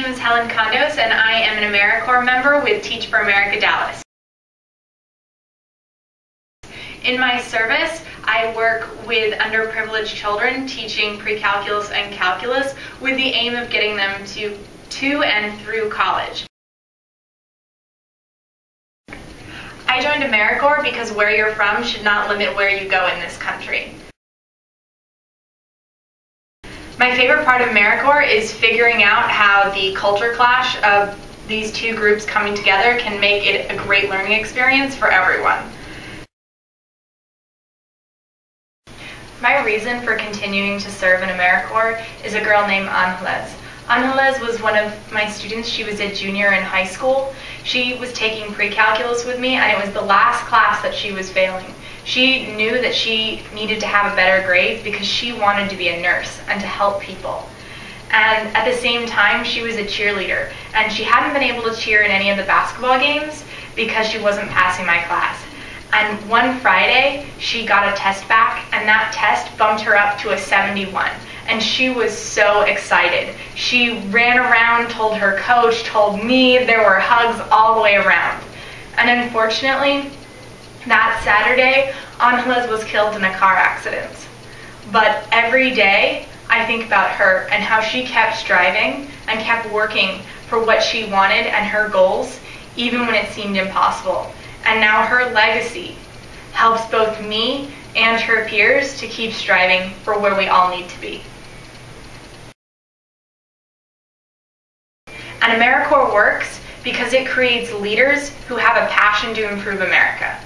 is Helen Kondos, and I am an AmeriCorps member with Teach for America Dallas. In my service, I work with underprivileged children teaching pre-calculus and calculus with the aim of getting them to, to and through college. I joined AmeriCorps because where you're from should not limit where you go in this country. My favorite part of AmeriCorps is figuring out how the culture clash of these two groups coming together can make it a great learning experience for everyone. My reason for continuing to serve in AmeriCorps is a girl named Angeles. Angeles was one of my students. She was a junior in high school. She was taking pre-calculus with me, and it was the last class that she was failing. She knew that she needed to have a better grade because she wanted to be a nurse and to help people. And at the same time, she was a cheerleader, and she hadn't been able to cheer in any of the basketball games because she wasn't passing my class. And one Friday, she got a test back, and that test bumped her up to a 71 and she was so excited. She ran around, told her coach, told me, there were hugs all the way around. And unfortunately, that Saturday, Angeles was killed in a car accident. But every day, I think about her and how she kept striving and kept working for what she wanted and her goals, even when it seemed impossible. And now her legacy helps both me and her peers to keep striving for where we all need to be. And AmeriCorps works because it creates leaders who have a passion to improve America.